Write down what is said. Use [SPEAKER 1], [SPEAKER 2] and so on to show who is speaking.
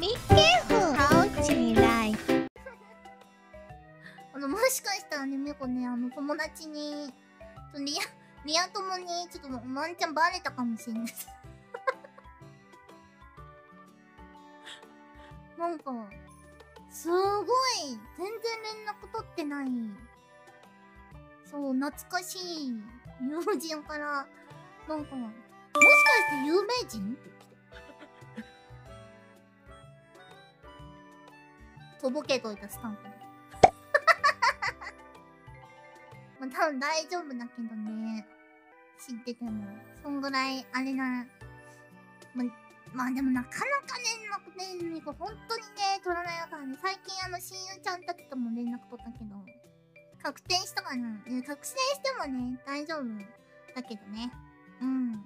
[SPEAKER 1] Be careful how she like
[SPEAKER 2] あの、もしかしたらね、みこね、あの、友達に、ちょリア、リア友に、ちょっとワンチャンバレたかもしれない。なんか、すごい、全然連絡取ってない。そう、懐かしい友人から、なんか、もしかして有名人？とぼけといたスタンプ。まあ、多分大丈夫だけどね。知ってても。そんぐらい、あれな。ま、まあでもなかなか連絡ね、ミコ本当にね、取らないわからね。最近あの親友ちゃんたちとも連絡取ったけど、確定したかな。確定してもね、大丈夫だけどね。うん。